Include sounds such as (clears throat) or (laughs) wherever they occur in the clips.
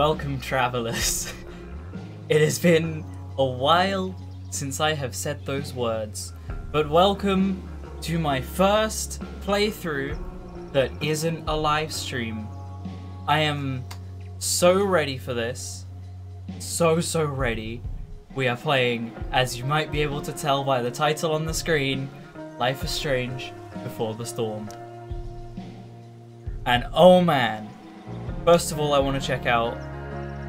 Welcome, travelers. (laughs) It has been a while since I have said those words, but welcome to my first playthrough that isn't a live stream. I am so ready for this. So, so ready. We are playing, as you might be able to tell by the title on the screen, Life is Strange Before the Storm. And oh man, first of all, I want to check out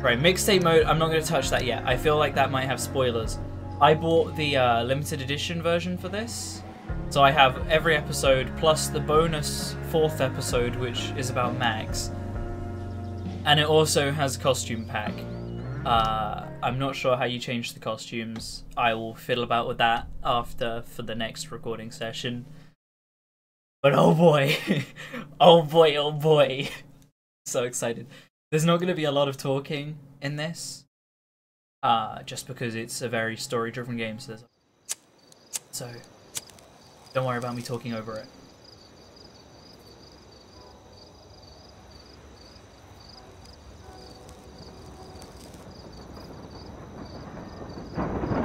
Right, mixtape mode, I'm not going to touch that yet. I feel like that might have spoilers. I bought the uh, limited edition version for this. So I have every episode plus the bonus fourth episode, which is about Max. And it also has costume pack. Uh, I'm not sure how you change the costumes. I will fiddle about with that after for the next recording session. But oh boy, (laughs) oh boy, oh boy. (laughs) so excited. There's not going to be a lot of talking in this, uh, just because it's a very story-driven game. So, so don't worry about me talking over it. It's your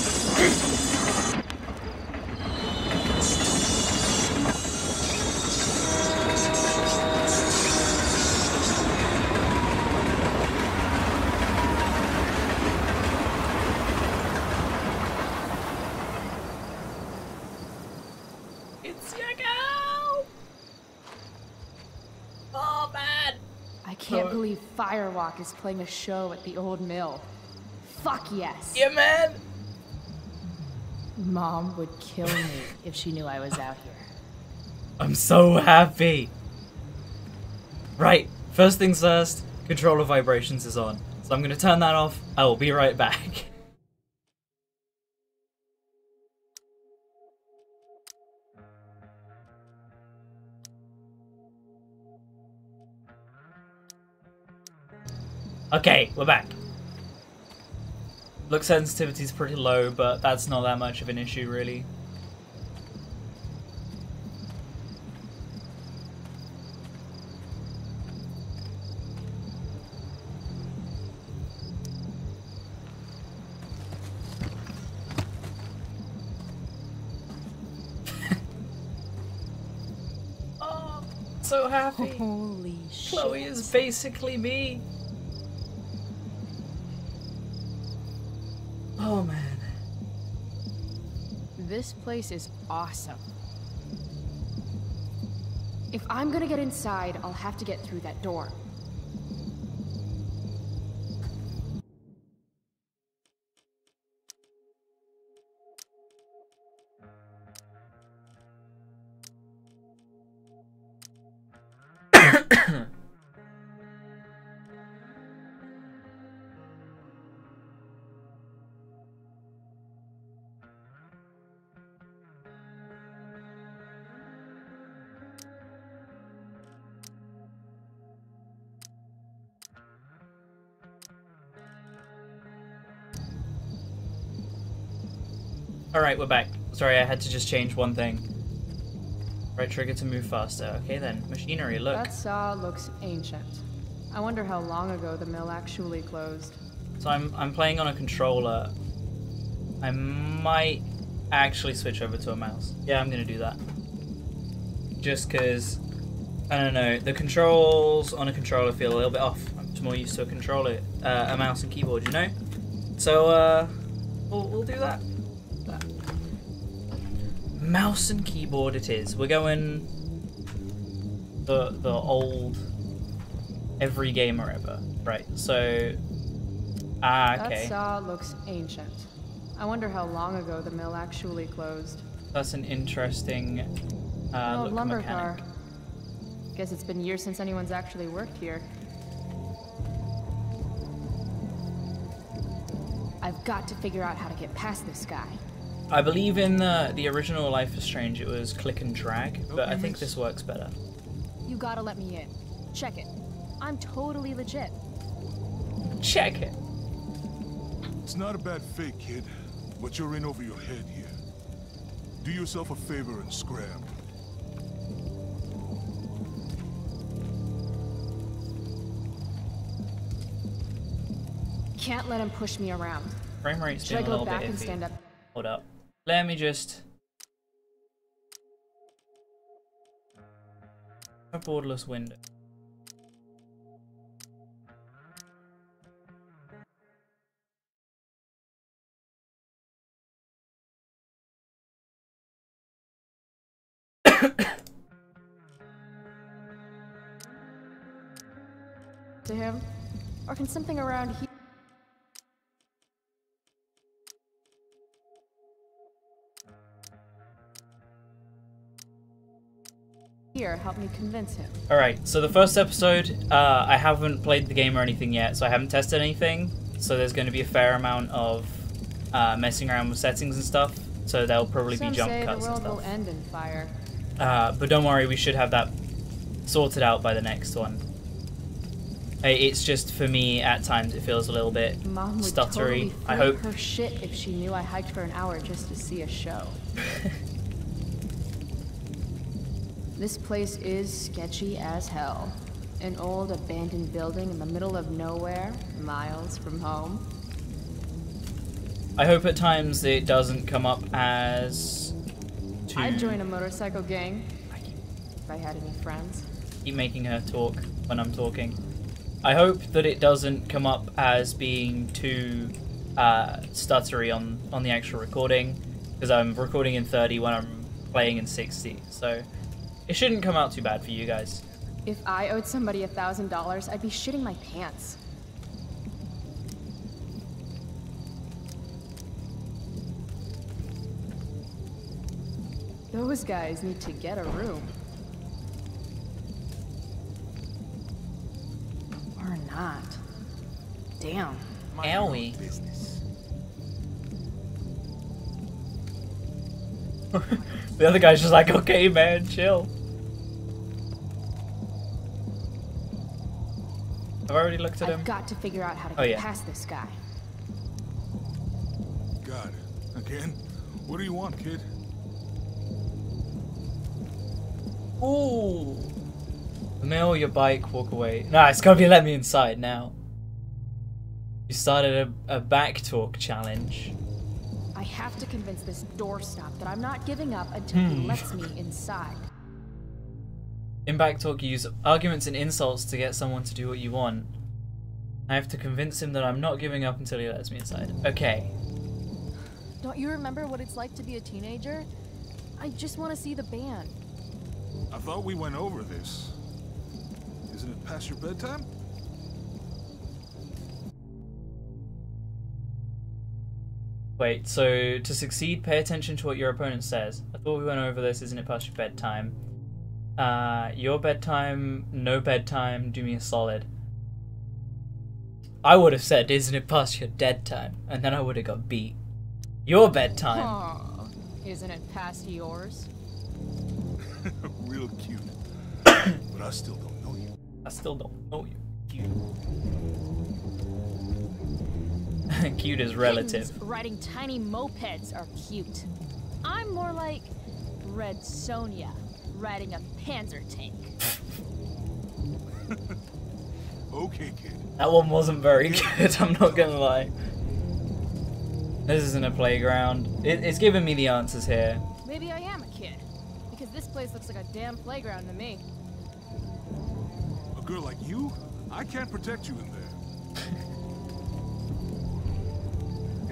girl! Oh man! I can't Uh, believe Firewalk is playing a show at the old mill. Fuck yes. Yeah, man! Mom would kill me if she knew I was out here. I'm so happy! Right, first things first, controller vibrations is on. So I'm gonna turn that off. I will be right back. (laughs) Okay, we're back. Look sensitivity is pretty low, but that's not that much of an issue, really. (laughs) oh, so happy. Holy shit. Chloe is basically me. Oh man. This place is awesome. If I'm gonna get inside, I'll have to get through that door. Alright, we're back. Sorry, I had to just change one thing. Right trigger to move faster. Okay then. Machinery, look. That saw looks ancient. I wonder how long ago the mill actually closed. So I'm I'm playing on a controller. I might actually switch over to a mouse. Yeah, I'm gonna do that. Just cause I don't know, the controls on a controller feel a little bit off. I'm just more used to a controller, uh, a mouse and keyboard, you know. So uh, we'll we'll do that. that. Mouse and keyboard it is. We're going the the old every gamer ever, right? So ah okay. That saw looks ancient. I wonder how long ago the mill actually closed. That's an interesting uh, oh, lumber mechanic. car. Guess it's been years since anyone's actually worked here. I've got to figure out how to get past this guy. I believe in the, the original Life is Strange it was click and drag, but I think this works better. You gotta let me in. Check it. I'm totally legit. check it. It's not a bad fake, kid, but you're in over your head here. Do yourself a favor and scram. Can't let him push me around. Frame rate's Should I been a go little back bit and iffy. stand up? Hold up. Let me just. A borderless window. To him? Or can something around here? Here, help me convince him. Alright, so the first episode, uh, I haven't played the game or anything yet, so I haven't tested anything. So there's going to be a fair amount of uh, messing around with settings and stuff. So there'll probably Some be jump say the cuts and world will end in fire. Uh, but don't worry, we should have that sorted out by the next one. It's just for me at times it feels a little bit Mom would stuttery. totally I hope her shit if she knew I hiked for an hour just to see a show. (laughs) This place is sketchy as hell. An old abandoned building in the middle of nowhere, miles from home. I hope at times it doesn't come up as to I'd join a motorcycle gang if I had any friends. keep making her talk when I'm talking. I hope that it doesn't come up as being too uh, stuttery on on the actual recording because I'm recording in 30 when I'm playing in 60, so it shouldn't come out too bad for you guys. If I owed somebody a thousand dollars, I'd be shitting my pants. Those guys need to get a room. Or not. Damn. Owie. Business. (laughs) the other guy's just like, okay, man, chill. I've already looked at him. I've got to figure out how to Oh, get yeah. past this guy. God. Again? What do you want, kid? Ooh. Mail your bike, walk away. Nah, it's gotta be let me inside now. You started a, a back talk challenge. I have to convince this doorstop that I'm not giving up until he Hmm. lets me inside. In backtalk, you use arguments and insults to get someone to do what you want. I have to convince him that I'm not giving up until he lets me inside. Okay. Don't you remember what it's like to be a teenager? I just want to see the band. I thought we went over this. Isn't it past your bedtime? Wait, so to succeed, pay attention to what your opponent says. I thought we went over this, isn't it past your bedtime? Uh, your bedtime, no bedtime, do me a solid. I would have said, isn't it past your dead time? And then I would have got beat. Your bedtime. Aw, isn't it past yours? (laughs) Real cute. (coughs) but I still don't know you. I still don't know you. Cute. (laughs) Cute is relative. Kittens riding tiny mopeds are cute. I'm more like Red Sonja riding a panzer tank. (laughs) Okay, kid. That one wasn't very good, I'm not gonna lie. This isn't a playground. It, it's giving me the answers here. Maybe I am a kid. Because this place looks like a damn playground to me. A girl like you? I can't protect you in there.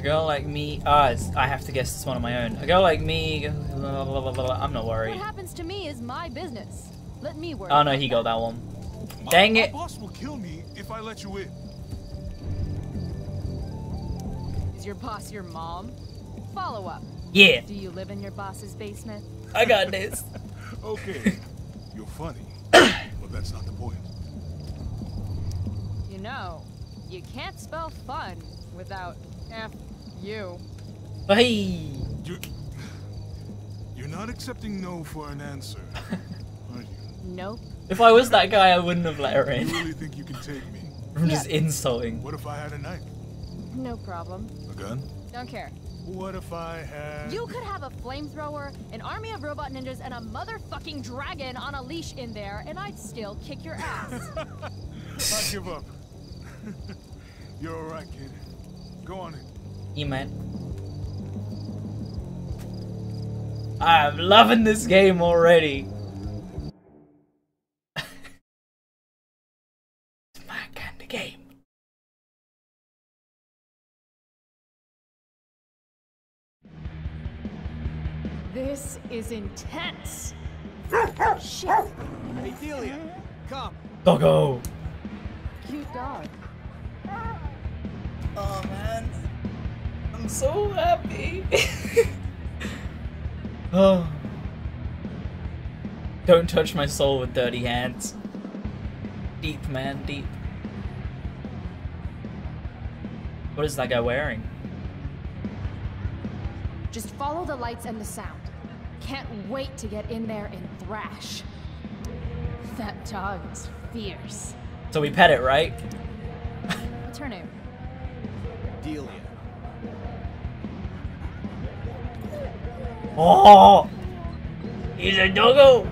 Girl like me. Ah, it's, I have to guess this one on my own. A girl like me. Blah, blah, blah, blah, I'm not worried. What happens to me is my business. Let me worry. Oh no, about he got that one. My, Dang my it. boss will kill me if I let you in. Is your boss your mom? Follow up. Yeah, Do you live in your boss's basement? I got this. (laughs) Okay. You're funny. (coughs) but that's not the point. You know, you can't spell fun without F you. Hey. You're, you're not accepting no for an answer, (laughs) are you? Nope. If I was that guy, I wouldn't have let her You in. really think you can take me? (laughs) From just Yeah. insulting. What if I had a knife? No problem. A gun? Don't care. What if I had... You could have a flamethrower, an army of robot ninjas, and a motherfucking dragon on a leash in there, and I'd still kick your ass. (laughs) I give up. You're alright, kid. Go on in. You man. I'm loving this game already. (laughs) it's my kind of game. this is intense. Shit. Hey, Delia, come. Doggo. Cute dog. Oh man, I'm so happy. (laughs) oh. Don't touch my soul with dirty hands. Deep, man, deep. What is that guy wearing? Just follow the lights and the sound. Can't wait to get in there and thrash. That dog is fierce. So we pet it, right? What's her name? Delia. Oh! He's a doggo!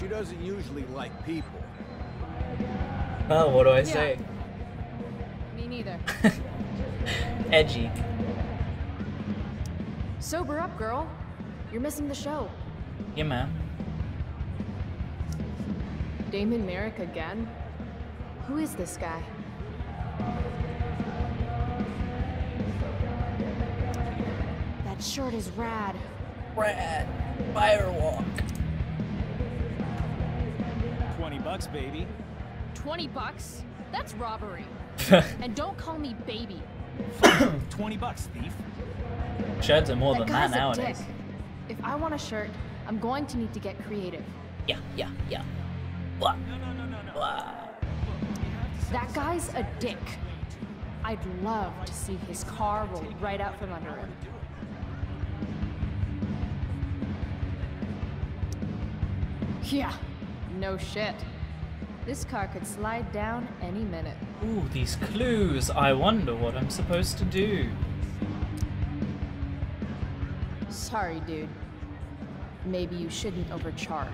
She doesn't usually like people. Oh, what do I Yeah. say? Me neither. (laughs) Edgy. Sober up, girl. You're missing the show. Yeah, man. Damon Merrick again? Who is this guy? Shirt is rad. Rad. Firewalk. 20 bucks, baby. 20 bucks? That's robbery. (laughs) And don't call me baby. (coughs) 20 bucks, thief. Shirts are more that than that guy's nowadays. dick. If I want a shirt, I'm going to need to get creative. Yeah, yeah, yeah. Blah, No, no, no, no, no. blah. That guy's a dick. I'd love to see his car roll right out from under him. Yeah, no shit. This car could slide down any minute. Ooh, these clues. I wonder what I'm supposed to do. Sorry, dude. Maybe you shouldn't overcharge.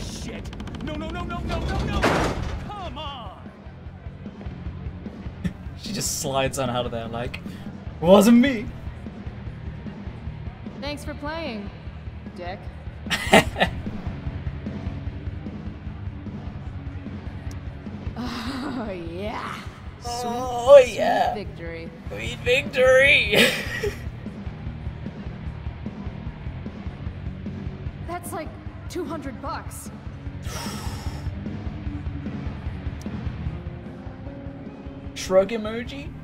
Shit. No, no, no, no, no, no, no. Come on. She just slides on out of there like, wasn't me. Thanks for playing, dick. (laughs) Oh, yeah. oh yeah, Victory. sweet victory. (laughs) That's like 200 bucks. (sighs) Shrug emoji.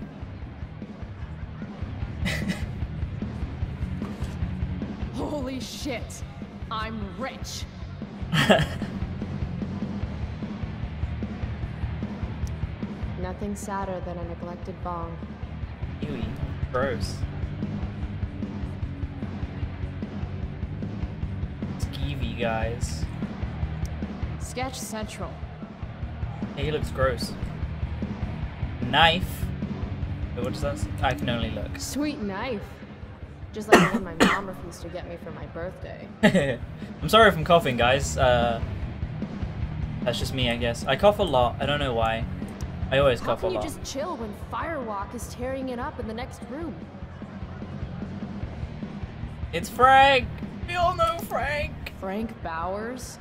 Holy shit. I'm rich. (laughs) Nothing sadder than a neglected bong. Ewy, gross. Skeevy guys. Sketch Central. Hey, He looks gross. Knife. Wait, What does that? Say? I can only look. Sweet knife. Just like when my mom refused to get me for my birthday. (laughs) I'm sorry if I'm coughing, guys. Uh, that's just me, I guess. I cough a lot. I don't know why. I always How cough a can you lot. just chill when Firewalk is tearing it up in the next room? It's Frank. We all know Frank. Frank Bowers?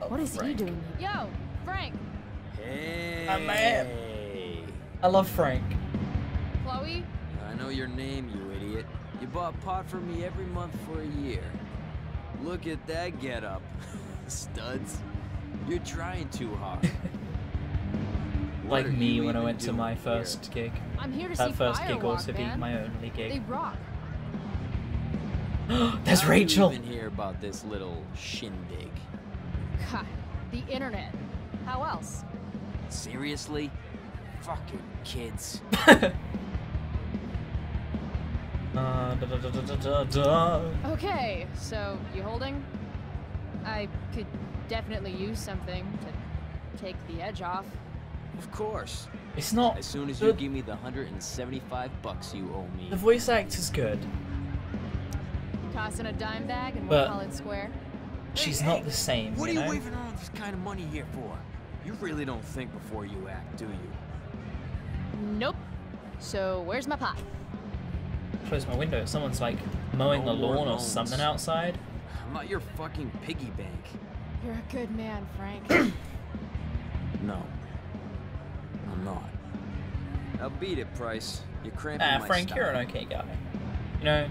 Oh, What is he doing? Yo, Frank, Hey. I'm mad. I love Frank. Chloe, I know your name, you idiot. You bought pot for me every month for a year. Look at that getup, (laughs) Studs. You're trying too hard. (laughs) Like me when I went to doing my here? first gig. I'm here to see That first gig Firewalk, also being my only gig. They gig. rock. (gasps) There's How Rachel. Did you even hear about this little shindig? Ha, the internet. How else? Seriously? Fucking kids. (laughs) Uh, da, da, da, da, da, da. Okay, so you holding? I could definitely use something to take the edge off. Of course. It's not. As soon as the, you give me the 175 bucks you owe me. the voice actor's good. Tossing a dime bag and But- we'll call it square. She's Hey, not hey, the same. What you are you know? waving around this kind of money here for? You really don't think before you act, do you? Nope. So where's my pot? Close my window. Someone's like mowing No the lawn or something outside. I'm not your fucking piggy bank. You're a good man, Frank. (clears throat) No. I'm not. Now beat it, Price. You're cramping Ah, my Frank, style. you're an okay guy. You know,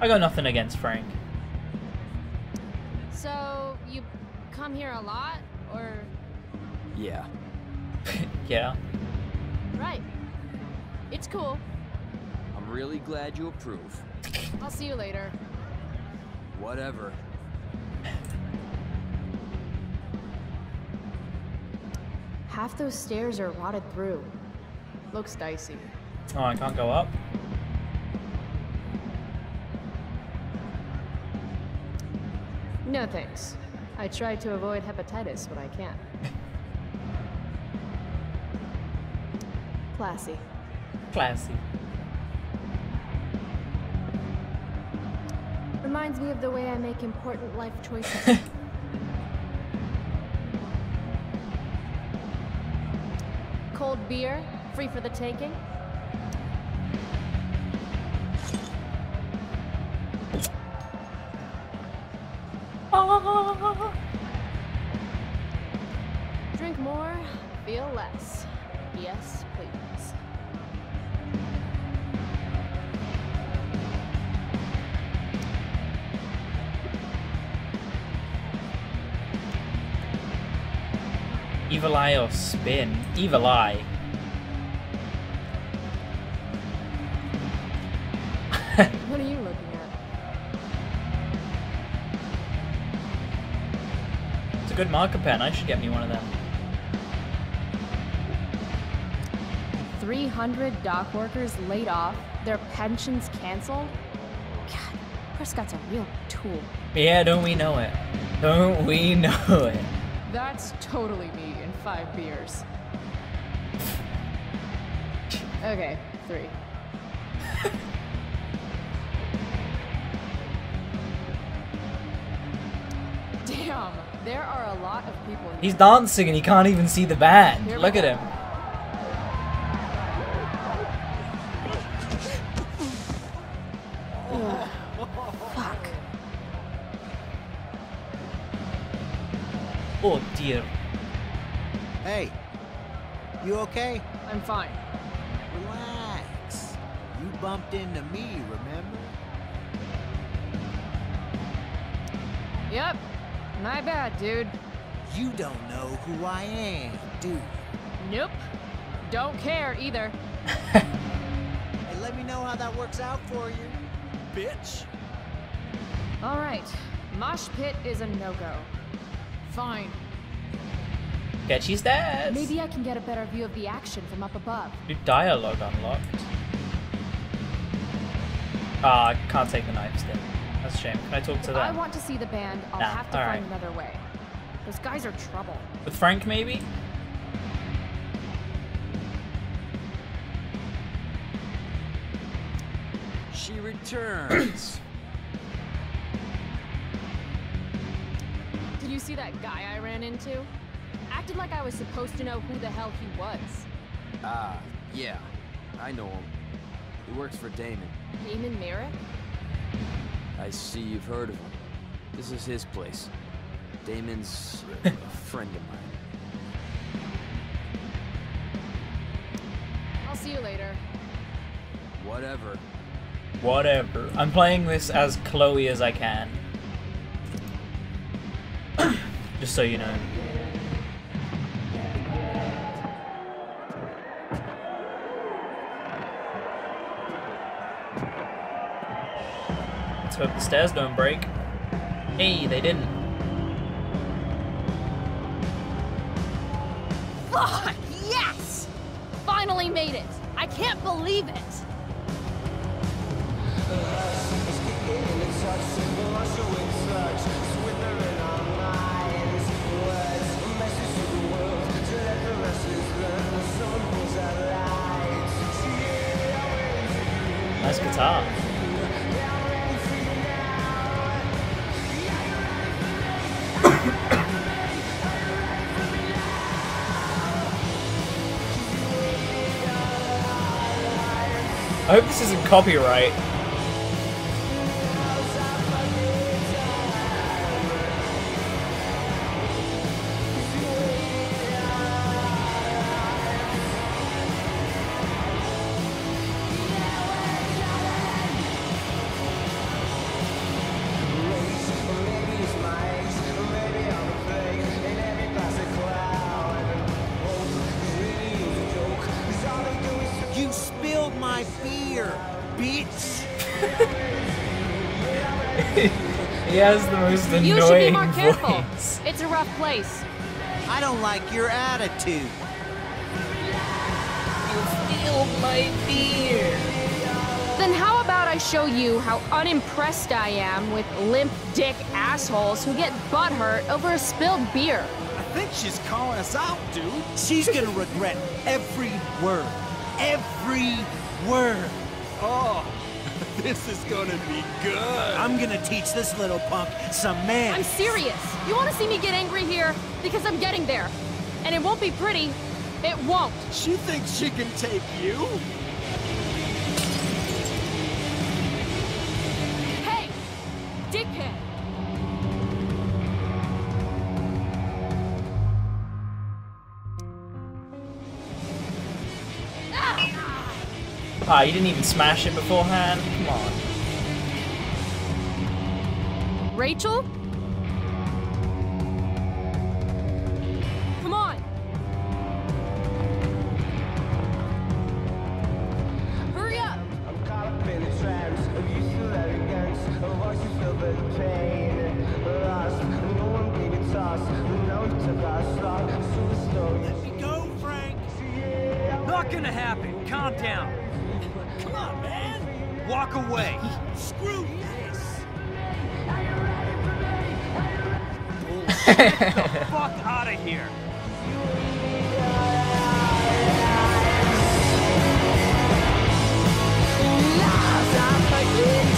I got nothing against Frank. so you come here a lot, or Yeah. (laughs) yeah. right? It's cool. I'm really glad you approve. I'll see you later. Whatever. Half those stairs are rotted through. Looks dicey. Oh, I can't go up. No thanks. I try to avoid hepatitis, but I can't. (laughs) Classy. Classy. Reminds me of the way I make important life choices. (laughs) Cold beer, free for the taking. Oh. Drink more, feel less. Yes, please. Evil Eye or Spin? Evil Eye. (laughs) What are you looking at? It's a good marker pen. I should get me one of them. 300 dock workers laid off, their pensions canceled. God, Prescott's a real tool. Yeah, don't we know it? Don't we (laughs) know it? That's totally me in five beers. Okay, three. (laughs) Damn, there are a lot of people He's dancing and he can't even see the band. Here Look at him. Oh dear. Hey, you okay? I'm fine. Relax. You bumped into me, remember? Yep, my bad, dude. You don't know who I am, do you? Nope. Don't care either. (laughs) Hey, let me know how that works out for you, bitch. All right, Mosh Pit is a no-go. Fine. Catchy stats. Maybe I can get a better view of the action from up above. New dialogue unlocked. Ah, I can't take the knife still. That's a shame. Can I talk to If I want to see the band, I'll Nah, have to all find right. another way. Those guys are trouble. With Frank, maybe? She returns. (clears throat) see that guy I ran into? Acted like I was supposed to know who the hell he was. ah, yeah. I know him. He works for Damon. Damon Merrick? I see you've heard of him. This is his place. Damon's uh, a (laughs) friend of mine. I'll see you later. Whatever. Whatever. I'm playing this as Chloe as I can. Just so you know. Let's hope the stairs don't break. Hey, they didn't. Fuck! Yes! Finally made it! I can't believe it! Nice guitar. (coughs) I hope this isn't copyright. Bitch! (laughs) He has the most annoying You should be more careful. voice. It's a rough place. I don't like your attitude. You feel my fear. Then how about I show you how unimpressed I am with limp dick assholes who get butthurt over a spilled beer? I think she's calling us out, dude. She's gonna regret every word. Every word. Oh, (laughs) this is gonna be good. I'm gonna teach this little punk some man. I'm serious. You want to see me get angry here? Because I'm getting there. And it won't be pretty. It won't. She thinks she can take you? Ah, you didn't even smash it beforehand? Come on. Rachel? Come on! Hurry up! I'm caught up in the trance of useful arrogance, a voice you feel the pain. Lost, no one gave it toss, no one took our slot. So the story. Let me go, Frank. Not gonna happen. Calm down. Come on, man! Walk away! Screw this! Get the (laughs) fuck out of here! Yeah.